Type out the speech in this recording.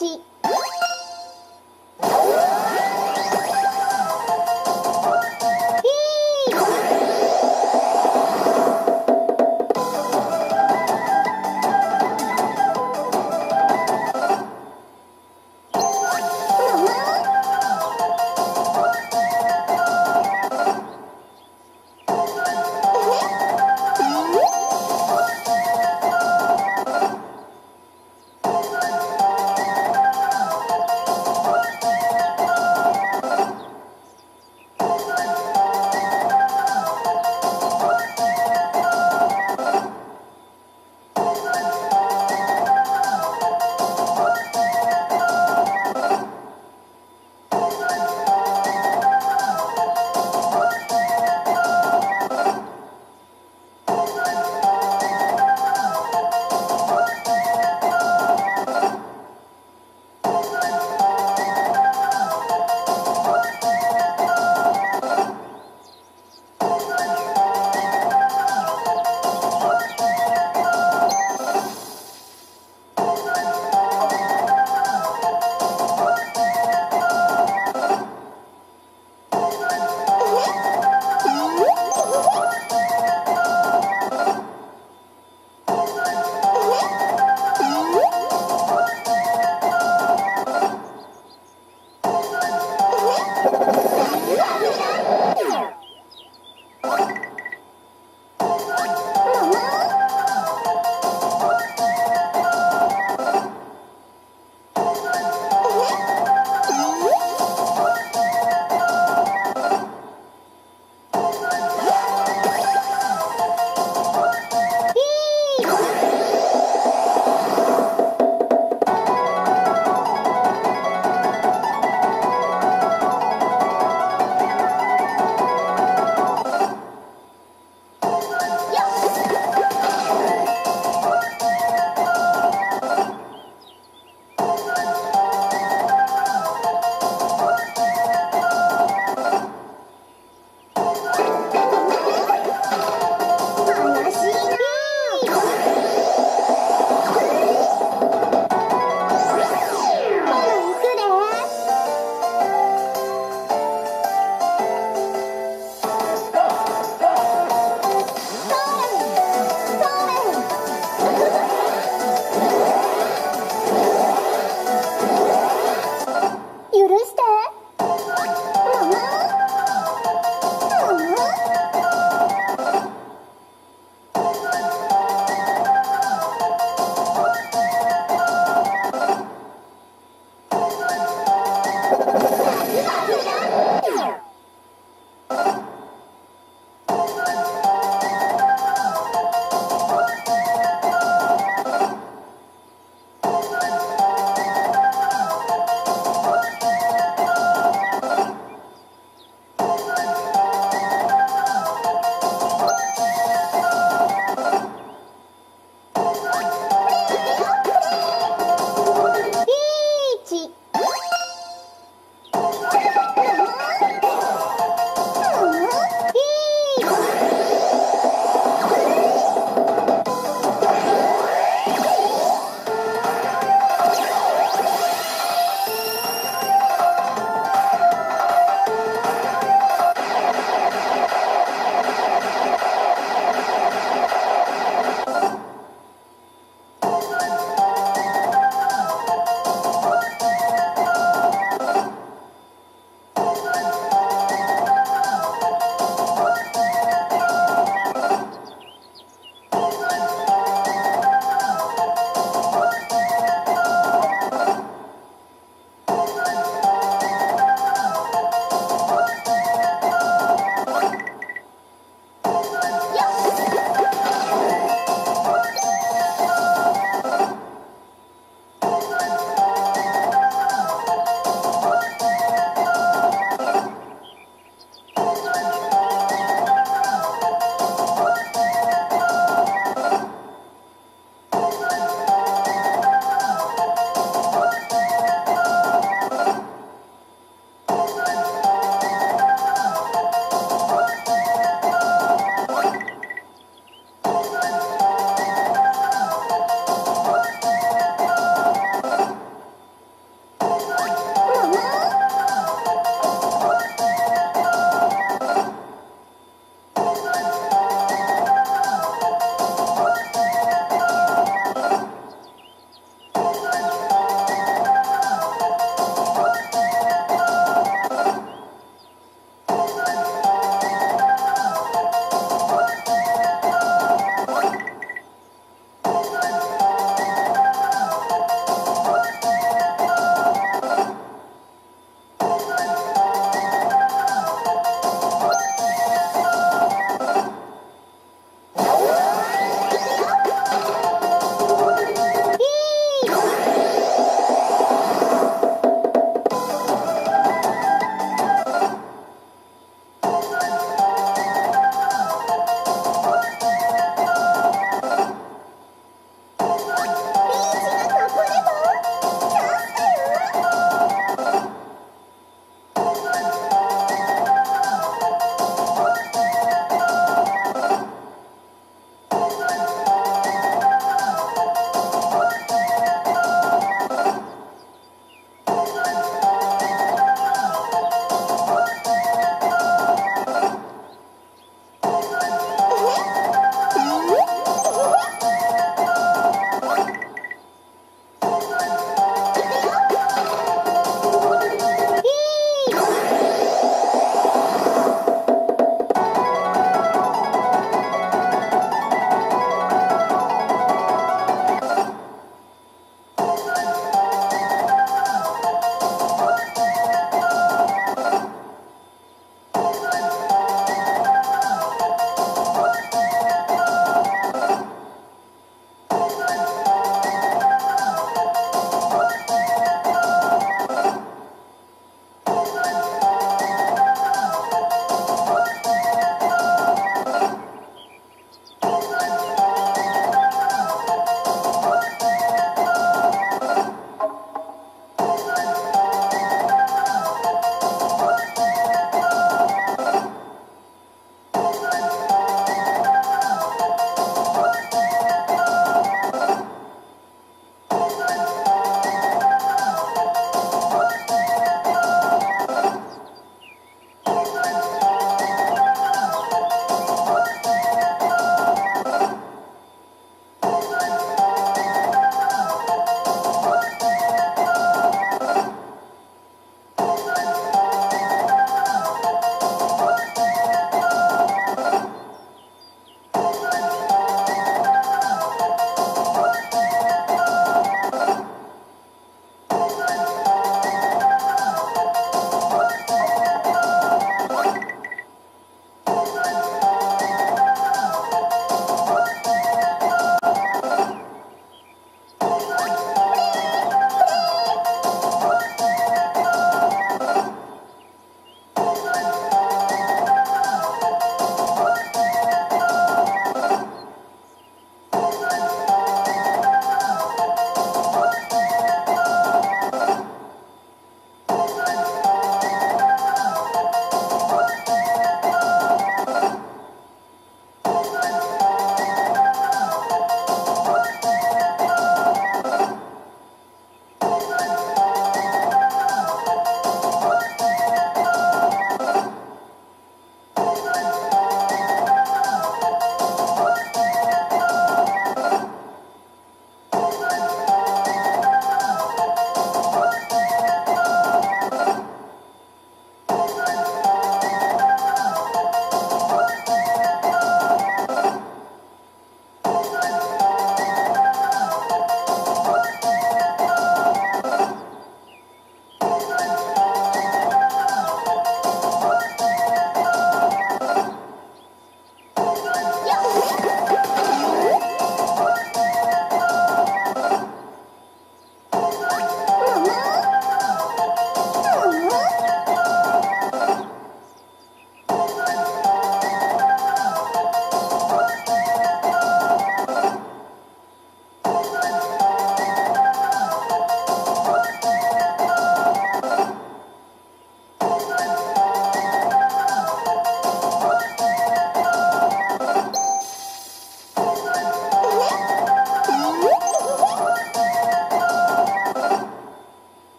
ち。